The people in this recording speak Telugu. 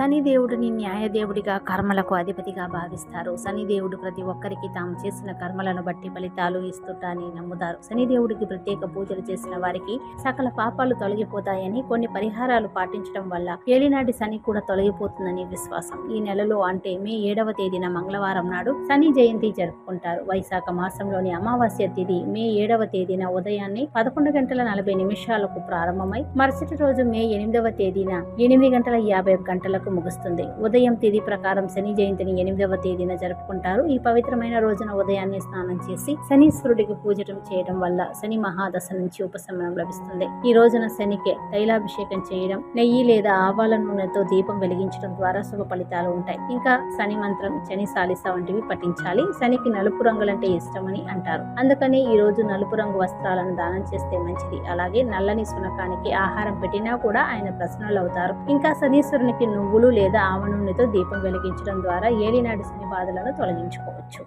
శనిదేవుడిని న్యాయదేవుడిగా కర్మలకు అధిపతిగా భావిస్తారు. శనిదేవుడు ప్రతి ఒక్కరికి తాము చేసిన కర్మలను బట్టి ఫలితాలు ఇస్తుంటాని నమ్ముతారు. శనిదేవుడికి ప్రత్యేక పూజలు చేసిన వారికి సకల పాపాలు తొలగిపోతాయని కొన్ని పరిహారాలు పాటించడం వల్ల ఏలినాటి శని కూడా తొలగిపోతుందని విశ్వాసం. ఈ నెలలో అంటే మే ఏడవ తేదీన మంగళవారం నాడు శని జయంతి జరుపుకుంటారు. వైశాఖ మాసంలోని అమావాస్య తిథి మే ఏడవ తేదీన ఉదయాన్నే పదకొండు గంటల నలభై నిమిషాలకు ప్రారంభమై మరుసటి రోజు మే ఎనిమిదవ తేదీన ఎనిమిది గంటల యాభై గంటలకు ముగుస్తుంది. ఉదయం తేదీ ప్రకారం శని జయంతిని ఎనిమిదవ తేదీన జరుపుకుంటారు. ఈ పవిత్రమైన రోజున ఉదయాన్నే స్నానం చేసి శనీశ్వరుడికి పూజటం చేయడం వల్ల శని మహాదశ నుంచి ఉపశమనం లభిస్తుంది. ఈ రోజున శనికి తైలాభిషేకం చేయడం నెయ్యి లేదా ఆవాల నూనెతో దీపం వెలిగించడం ద్వారా శుభ ఫలితాలు ఉంటాయి. ఇంకా శని మంత్రం శని సాలిస వంటివి పఠించాలి. శనికి నలుపు రంగులంటే ఇష్టమని అంటారు. అందుకని ఈ రోజు నలుపు రంగు వస్త్రాలను దానం చేస్తే మంచిది. అలాగే నల్లని శునకానికి ఆహారం పెట్టినా కూడా ఆయన ప్రసన్నులవుతారు. ఇంకా శనీశ్వరునికి నువ్వులు లేదా ఆవ నూనెతో దీపం వెలిగించడం ద్వారా ఏలినాటి శని బాధలను తొలగించుకోవచ్చు.